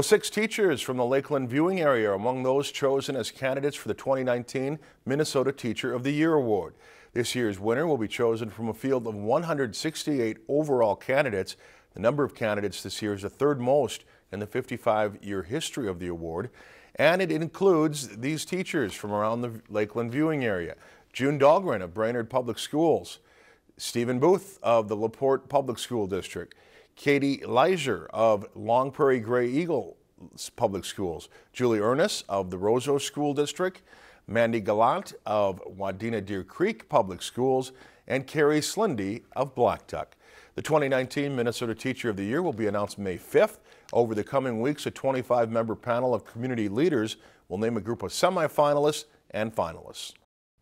Well, six teachers from the Lakeland viewing area are among those chosen as candidates for the 2019 Minnesota Teacher of the Year Award. This year's winner will be chosen from a field of 168 overall candidates. The number of candidates this year is the third most in the 55-year history of the award, and it includes these teachers from around the Lakeland viewing area. June Dahlgren of Brainerd Public Schools, Stephen Booth of the LaPorte Public School District, Katie Leisure of Long Prairie Grey Eagle Public Schools, Julie Ernest of the Roseau School District, Mandy Gallant of Wadena Deer Creek Public Schools, and Carrie Slindy of Blackduck. The 2019 Minnesota Teacher of the Year will be announced May 5th. Over the coming weeks, a 25-member panel of community leaders will name a group of semifinalists and finalists.